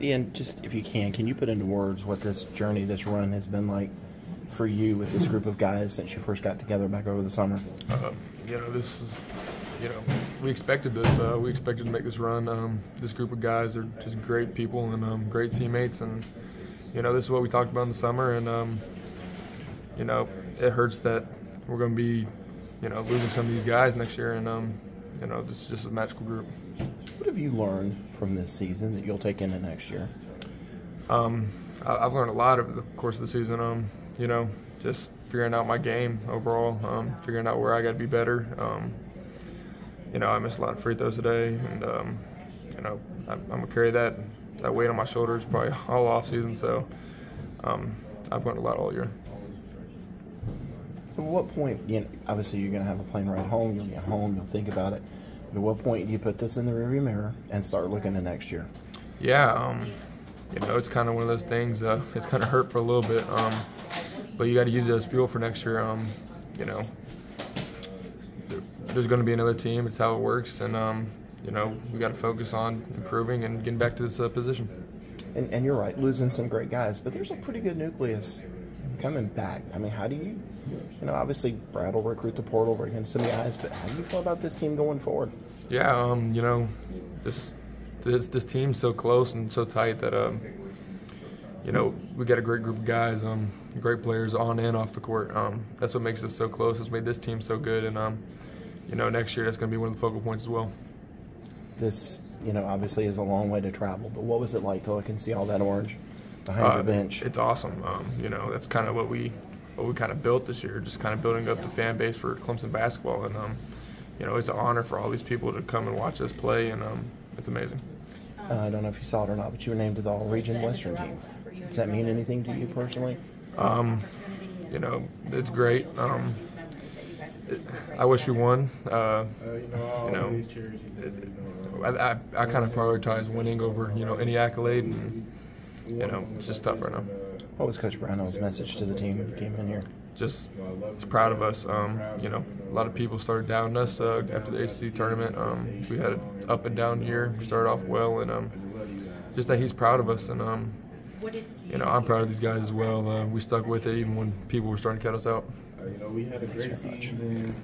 Ian, just if you can, can you put into words what this journey, this run has been like for you with this group of guys since you first got together back over the summer? Uh, you know, this is, you know, we expected this. Uh, we expected to make this run. Um, this group of guys are just great people and um, great teammates, and you know, this is what we talked about in the summer. And um, you know, it hurts that we're going to be, you know, losing some of these guys next year, and um, you know, this is just a magical group. What have you learned from this season that you'll take into next year? Um, I, have learned a lot over the course of the season. Um, you know, just figuring out my game overall, um, figuring out where I got to be better. Um, you know, I missed a lot of free throws today, and um, you know, I, am gonna carry that that weight on my shoulders probably all off season. So um, I've learned a lot all year. At what point, you know, obviously you're going to have a plane ride home. You'll get home. You'll think about it. At what point do you put this in the rearview mirror and start looking to next year? Yeah, um, you know, it's kind of one of those things. Uh, it's kind of hurt for a little bit, um, but you got to use it as fuel for next year. Um, you know, there's going to be another team. It's how it works, and um, you know, we got to focus on improving and getting back to this uh, position. And, and, you're right, losing some great guys, but there's a pretty good nucleus coming back. I mean, how do you, you know, obviously Brad will recruit the portal, bring in some guys, but how do you feel about this team going forward? Yeah, um, you know, this this this team's so close and so tight that um, you know we got a great group of guys, um, great players on and off the court. Um, that's what makes us so close. It's made this team so good, and um, you know next year that's going to be one of the focal points as well. This, you know, obviously is a long way to travel, but what was it like to look and see all that orange behind uh, your bench? It's awesome. Um, you know, that's kind of what we what we kind of built this year, just kind of building up the fan base for Clemson basketball, and um, you know, it's an honor for all these people to come and watch us play, and um, it's amazing. Uh, I don't know if you saw it or not, but you were named to the All Region Western team. Does that mean anything to you personally? Um, you know, it's great. Um, it, I wish we won. Uh, you know, it, I, I, I kind of prioritize winning over you know any accolade, and you know it's just tough right now. What was Coach Brownell's message to the team when you came in here? Just, just proud of us. Um, you know, a lot of people started doubting us uh, after the ACC tournament. Um, we had an up and down year. We started off well, and um, just that he's proud of us, and um, you know, I'm proud of these guys as well. Uh, we stuck with it even when people were starting to cut us out. Uh, you know, we had a great season.